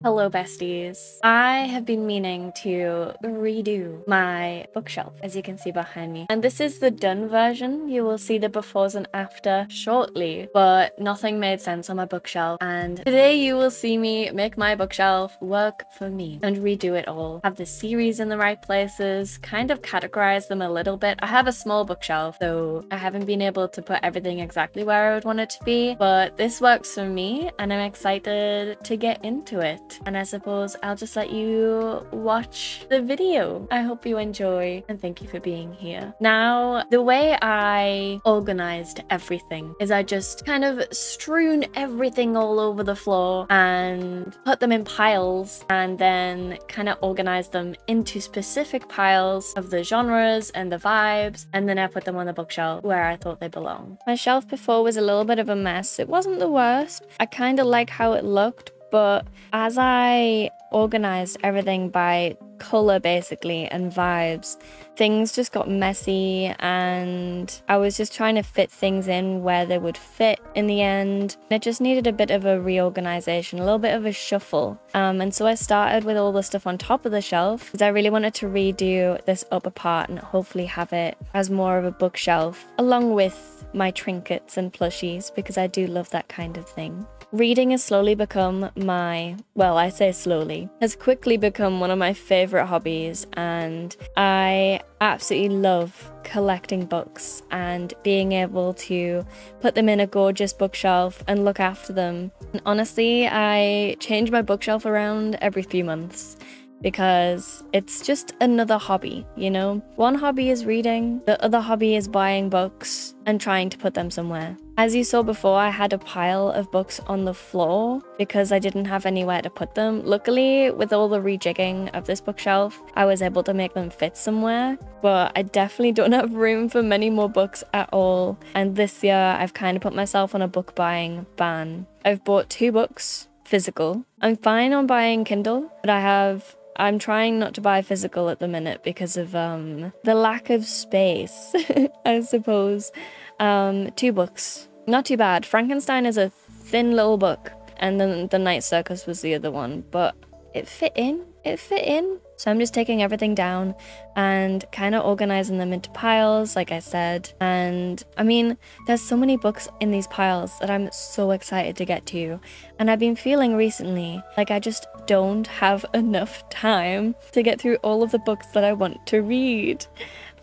Hello, besties. I have been meaning to redo my bookshelf, as you can see behind me. And this is the done version. You will see the befores and after shortly, but nothing made sense on my bookshelf. And today you will see me make my bookshelf work for me and redo it all. Have the series in the right places, kind of categorize them a little bit. I have a small bookshelf, so I haven't been able to put everything exactly where I would want it to be, but this works for me and I'm excited to get into it and I suppose I'll just let you watch the video. I hope you enjoy and thank you for being here. Now, the way I organized everything is I just kind of strewn everything all over the floor and put them in piles and then kind of organized them into specific piles of the genres and the vibes and then I put them on the bookshelf where I thought they belonged. My shelf before was a little bit of a mess. It wasn't the worst. I kind of like how it looked, but as I organized everything by color basically and vibes, things just got messy and I was just trying to fit things in where they would fit in the end. It just needed a bit of a reorganization, a little bit of a shuffle. Um, and so I started with all the stuff on top of the shelf because I really wanted to redo this upper part and hopefully have it as more of a bookshelf along with my trinkets and plushies because I do love that kind of thing. Reading has slowly become my, well, I say slowly, has quickly become one of my favorite hobbies, and I absolutely love collecting books and being able to put them in a gorgeous bookshelf and look after them. And honestly, I change my bookshelf around every few months because it's just another hobby, you know? One hobby is reading, the other hobby is buying books and trying to put them somewhere. As you saw before, I had a pile of books on the floor because I didn't have anywhere to put them. Luckily, with all the rejigging of this bookshelf, I was able to make them fit somewhere, but I definitely don't have room for many more books at all. And this year, I've kind of put myself on a book buying ban. I've bought two books, physical. I'm fine on buying Kindle, but I have I'm trying not to buy physical at the minute because of um, the lack of space, I suppose. Um, two books. Not too bad. Frankenstein is a thin little book, and then The Night Circus was the other one, but it fit in. It fit in. So I'm just taking everything down and kind of organizing them into piles, like I said. And I mean, there's so many books in these piles that I'm so excited to get to. And I've been feeling recently like I just don't have enough time to get through all of the books that I want to read.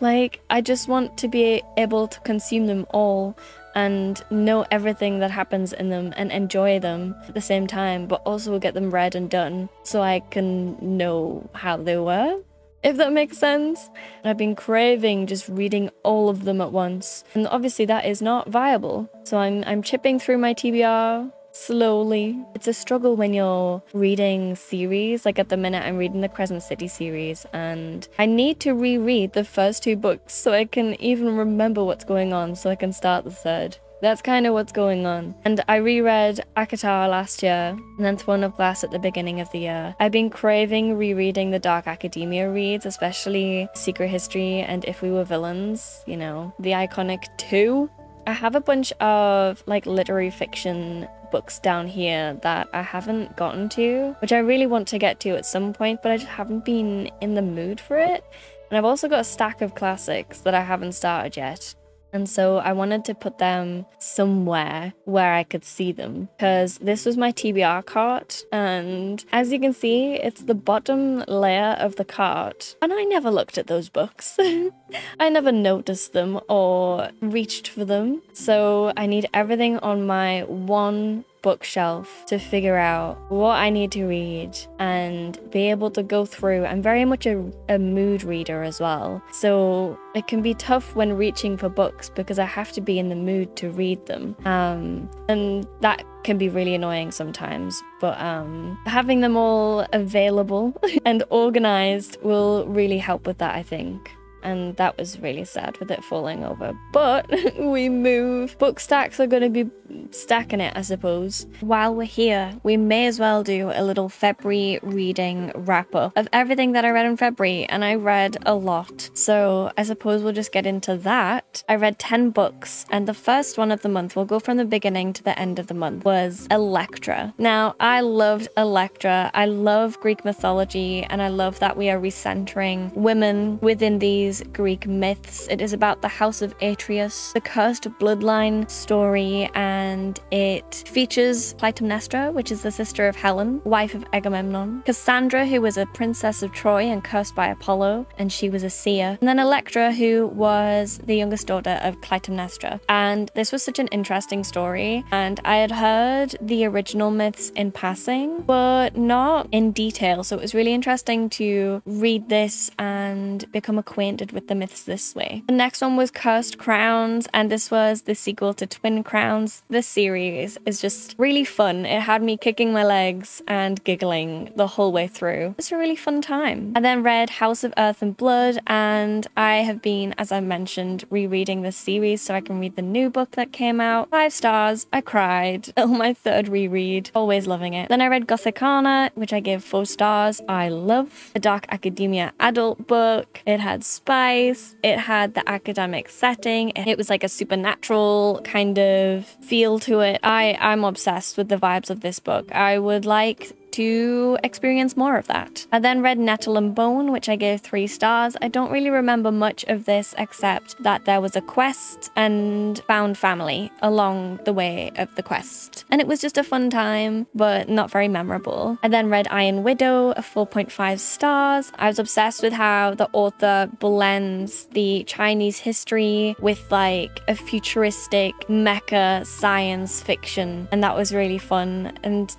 Like, I just want to be able to consume them all and know everything that happens in them and enjoy them at the same time, but also get them read and done so I can know how they were. If that makes sense. I've been craving just reading all of them at once. And obviously that is not viable. So I'm I'm chipping through my TBR slowly. It's a struggle when you're reading series. Like at the minute, I'm reading the Crescent City series, and I need to reread the first two books so I can even remember what's going on so I can start the third. That's kind of what's going on. And I reread ACOTAR last year and then Throne of Glass at the beginning of the year. I've been craving rereading the Dark Academia reads, especially Secret History and If We Were Villains, you know, the iconic two. I have a bunch of like literary fiction books down here that I haven't gotten to, which I really want to get to at some point, but I just haven't been in the mood for it. And I've also got a stack of classics that I haven't started yet. And so I wanted to put them somewhere where I could see them because this was my TBR cart. And as you can see, it's the bottom layer of the cart. And I never looked at those books. I never noticed them or reached for them. So I need everything on my one bookshelf to figure out what I need to read and be able to go through. I'm very much a, a mood reader as well. So it can be tough when reaching for books because I have to be in the mood to read them. Um, and that can be really annoying sometimes. But um, having them all available and organized will really help with that, I think. And that was really sad with it falling over. But we move. Book stacks are going to be stacking it, I suppose. While we're here, we may as well do a little February reading wrap up of everything that I read in February, and I read a lot. So I suppose we'll just get into that. I read 10 books, and the first one of the month, we'll go from the beginning to the end of the month, was Elektra. Now, I loved Elektra. I love Greek mythology, and I love that we are recentering women within these Greek myths. It is about the House of Atreus, the cursed bloodline story, and it features Clytemnestra, which is the sister of Helen, wife of Agamemnon, Cassandra, who was a princess of Troy and cursed by Apollo, and she was a seer, and then Electra, who was the youngest daughter of Clytemnestra. And this was such an interesting story, and I had heard the original myths in passing, but not in detail, so it was really interesting to read this and become acquainted with the myths this way. The next one was Cursed Crowns, and this was the sequel to Twin Crowns. This series is just really fun. It had me kicking my legs and giggling the whole way through. It's a really fun time. I then read House of Earth and Blood, and I have been, as I mentioned, rereading this series so I can read the new book that came out. Five stars. I cried. Oh, my third reread. Always loving it. Then I read Gothikana, which I gave four stars. I love a dark academia adult book. It had spice. It had the academic setting. It was like a supernatural kind of feel to it. I, I'm obsessed with the vibes of this book. I would like to experience more of that. I then read Nettle and Bone, which I gave three stars. I don't really remember much of this except that there was a quest and found family along the way of the quest. And it was just a fun time, but not very memorable. I then read Iron Widow, a 4.5 stars. I was obsessed with how the author blends the Chinese history with like a futuristic mecha science fiction. And that was really fun and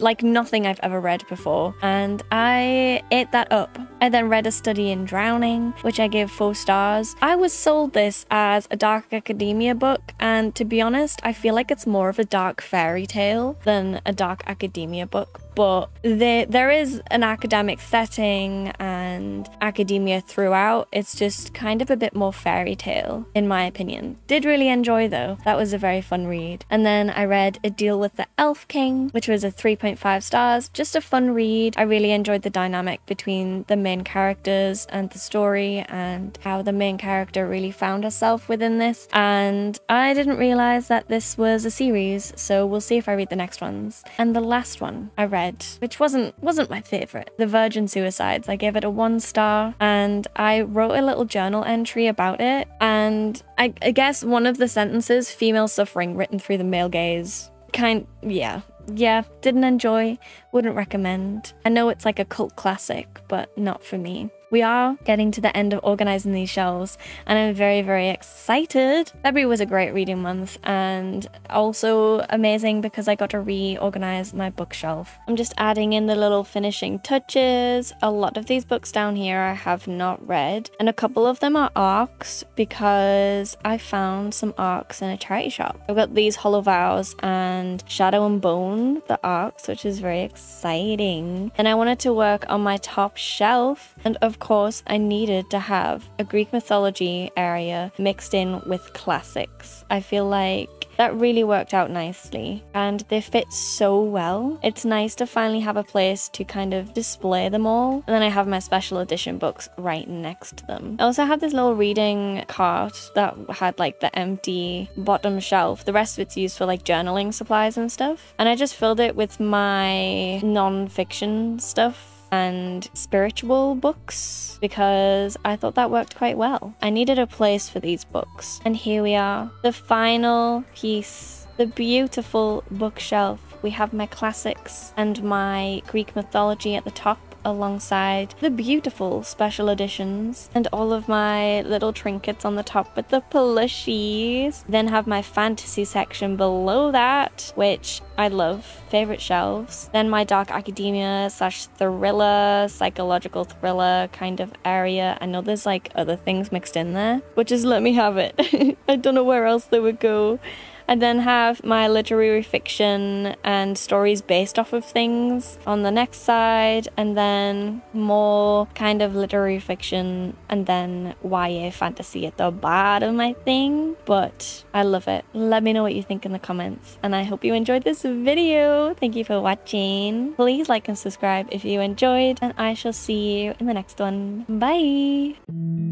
like nothing I've ever read before, and I ate that up. I then read A Study in Drowning, which I gave four stars. I was sold this as a dark academia book, and to be honest, I feel like it's more of a dark fairy tale than a dark academia book but there there is an academic setting and academia throughout. It's just kind of a bit more fairy tale, in my opinion. Did really enjoy though. That was a very fun read. And then I read A Deal with the Elf King, which was a 3.5 stars. Just a fun read. I really enjoyed the dynamic between the main characters and the story and how the main character really found herself within this. And I didn't realize that this was a series, so we'll see if I read the next ones. And the last one I read which wasn't wasn't my favorite. The Virgin Suicides. I gave it a one star and I wrote a little journal entry about it. And I, I guess one of the sentences, female suffering written through the male gaze, kind yeah. Yeah, didn't enjoy, wouldn't recommend. I know it's like a cult classic, but not for me. We are getting to the end of organizing these shelves, and I'm very, very excited. February was a great reading month, and also amazing because I got to reorganize my bookshelf. I'm just adding in the little finishing touches. A lot of these books down here I have not read, and a couple of them are ARCs because I found some ARCs in a charity shop. I've got these Hollow Vows and Shadow and Bone, the ARCs, which is very exciting. And I wanted to work on my top shelf, and of course, I needed to have a Greek mythology area mixed in with classics. I feel like that really worked out nicely and they fit so well. It's nice to finally have a place to kind of display them all. And then I have my special edition books right next to them. I also have this little reading cart that had like the empty bottom shelf. The rest of it's used for like journaling supplies and stuff. And I just filled it with my non-fiction stuff and spiritual books because I thought that worked quite well. I needed a place for these books. And here we are, the final piece, the beautiful bookshelf. We have my classics and my Greek mythology at the top alongside the beautiful special editions and all of my little trinkets on the top with the plushies. Then have my fantasy section below that, which I love. Favorite shelves. Then my dark academia slash thriller, psychological thriller kind of area. I know there's like other things mixed in there, but just let me have it. I don't know where else they would go. I then have my literary fiction and stories based off of things on the next side, and then more kind of literary fiction and then YA fantasy at the bottom, I think. But I love it. Let me know what you think in the comments, and I hope you enjoyed this video. Thank you for watching. Please like and subscribe if you enjoyed, and I shall see you in the next one. Bye!